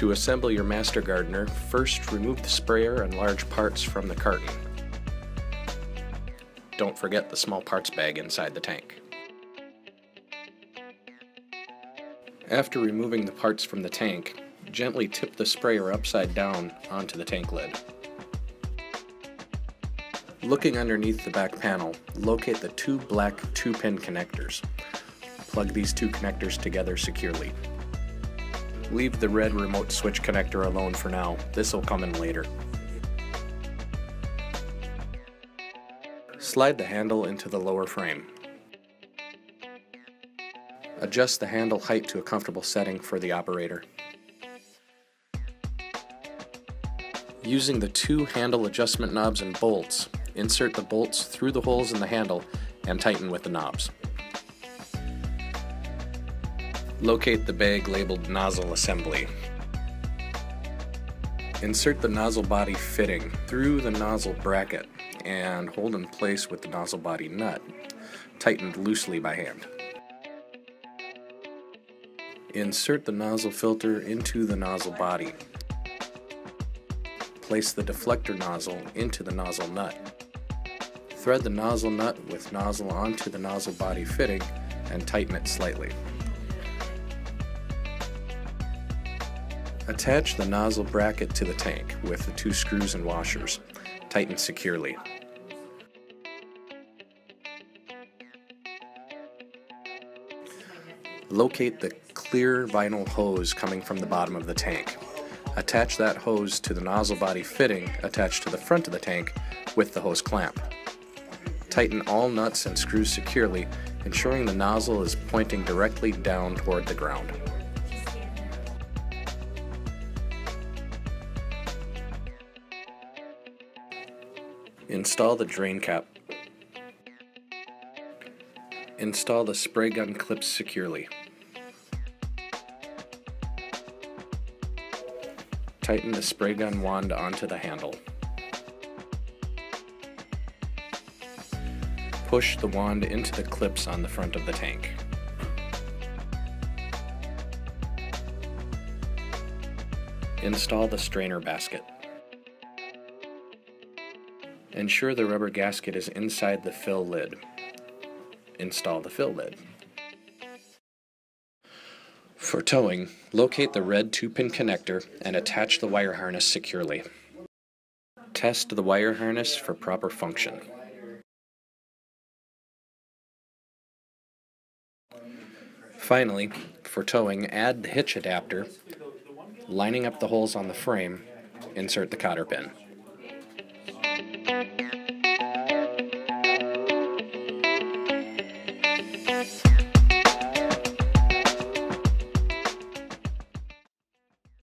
To assemble your Master Gardener, first remove the sprayer and large parts from the carton. Don't forget the small parts bag inside the tank. After removing the parts from the tank, gently tip the sprayer upside down onto the tank lid. Looking underneath the back panel, locate the two black 2-pin connectors. Plug these two connectors together securely. Leave the red remote switch connector alone for now, this will come in later. Slide the handle into the lower frame. Adjust the handle height to a comfortable setting for the operator. Using the two handle adjustment knobs and bolts, insert the bolts through the holes in the handle and tighten with the knobs. Locate the bag labeled nozzle assembly. Insert the nozzle body fitting through the nozzle bracket and hold in place with the nozzle body nut, tightened loosely by hand. Insert the nozzle filter into the nozzle body. Place the deflector nozzle into the nozzle nut. Thread the nozzle nut with nozzle onto the nozzle body fitting and tighten it slightly. Attach the nozzle bracket to the tank with the two screws and washers. Tighten securely. Locate the clear vinyl hose coming from the bottom of the tank. Attach that hose to the nozzle body fitting attached to the front of the tank with the hose clamp. Tighten all nuts and screws securely, ensuring the nozzle is pointing directly down toward the ground. Install the drain cap. Install the spray gun clips securely. Tighten the spray gun wand onto the handle. Push the wand into the clips on the front of the tank. Install the strainer basket. Ensure the rubber gasket is inside the fill lid. Install the fill lid. For towing, locate the red 2-pin connector and attach the wire harness securely. Test the wire harness for proper function. Finally, for towing, add the hitch adapter, lining up the holes on the frame, insert the cotter pin.